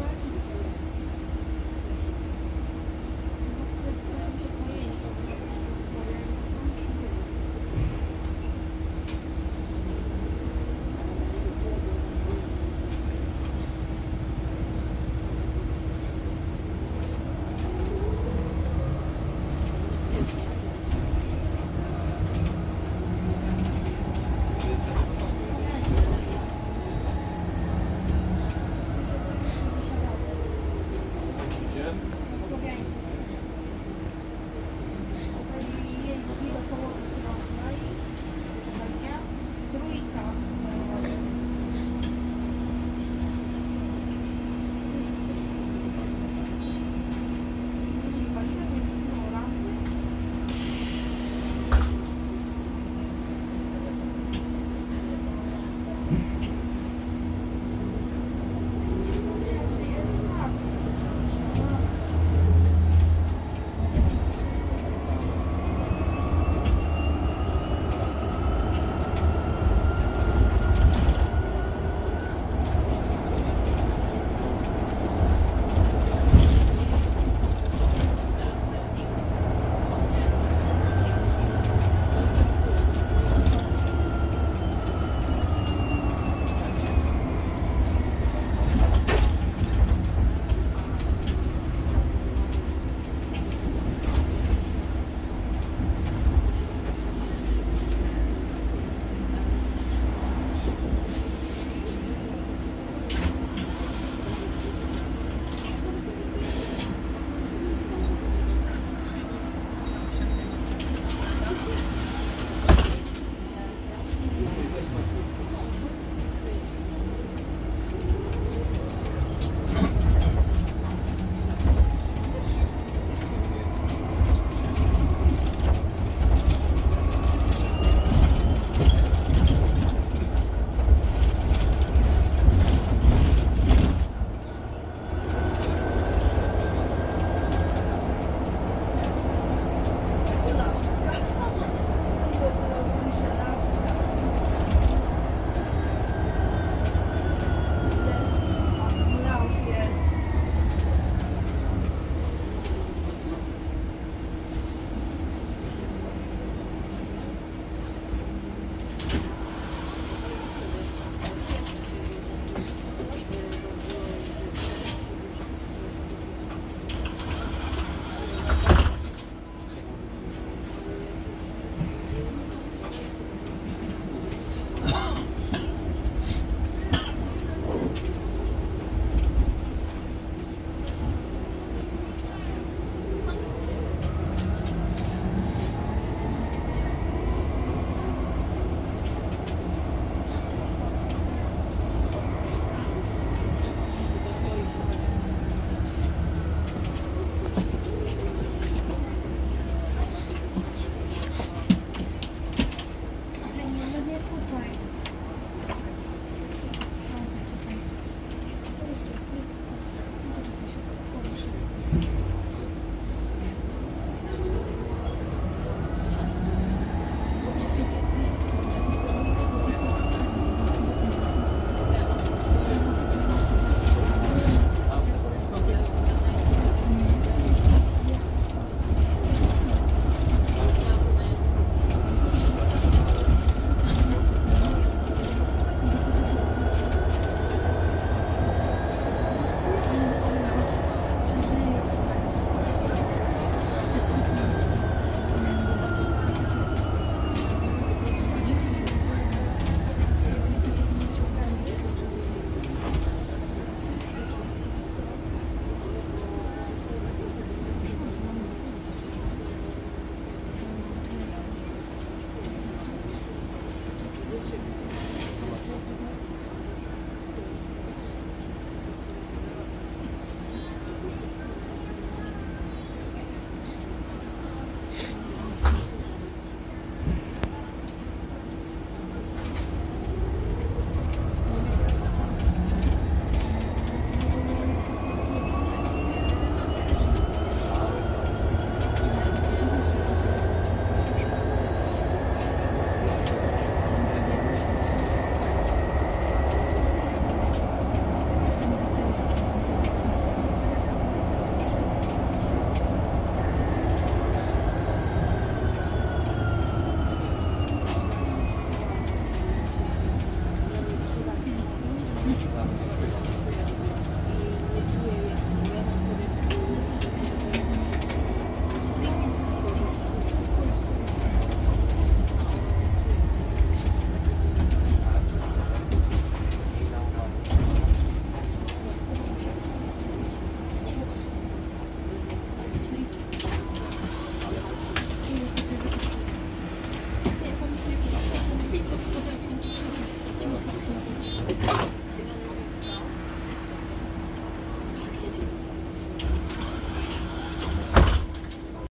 Thank you. games.